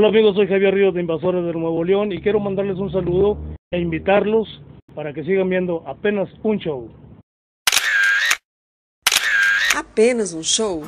Hola amigos, soy Javier Ríos de Invasores de Nuevo León y quiero mandarles un saludo e invitarlos para que sigan viendo apenas un show. Apenas un show?